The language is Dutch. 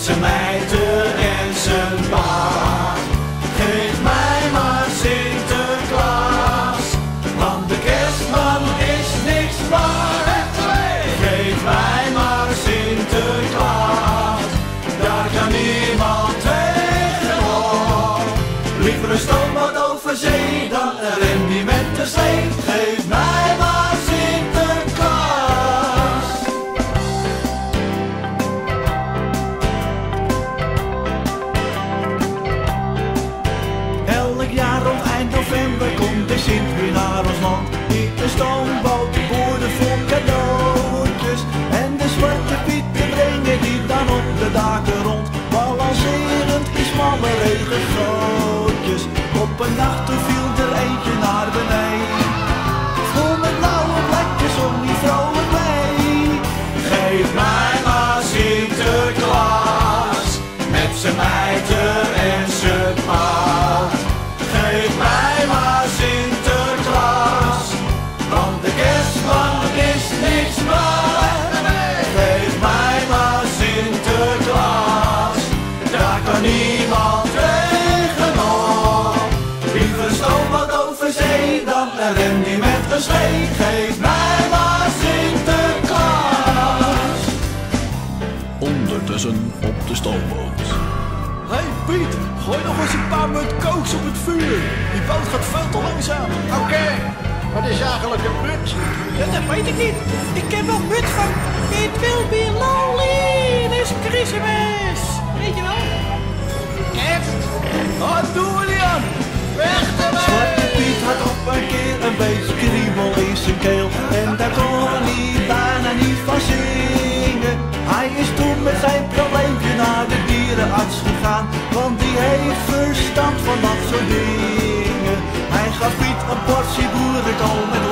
zijn mijter en zijn paard. Geef mij maar Sinterklaas, want de kerstman is niks waard. Geef mij maar Sinterklaas, daar kan niemand tegenop. Liever een stoomboot over zee dan een rendier met. Mijter en zijn paard. Geef mij maar Sinterklaas. Want de kerstman is niks waard. Geef mij maar Sinterklaas. Daar kan niemand tegenop. Liever stoom wat over zee dan een rendier met een. Geef mij maar Sinterklaas. Ondertussen op de stoomboot. Piet, gooi nog eens een paar munt kooks op het vuur. Die boot gaat veel te langzaam. Oké, wat is eigenlijk een put? Ja, dat weet ik niet. Ik ken nog mut van It will be lonely this Christmas. Weet je wel? Kerst? Wat doen we die aan? Weg ermee! Zwarte Piet had op een keer een beetje kriebel in zijn keel En daar kon hij bijna niet van zingen Hij is toen met zijn probleempje naar de dierenarts gegaan Heeft verstand van dat soort dingen. Hij gaf Piet een portie boerenkool met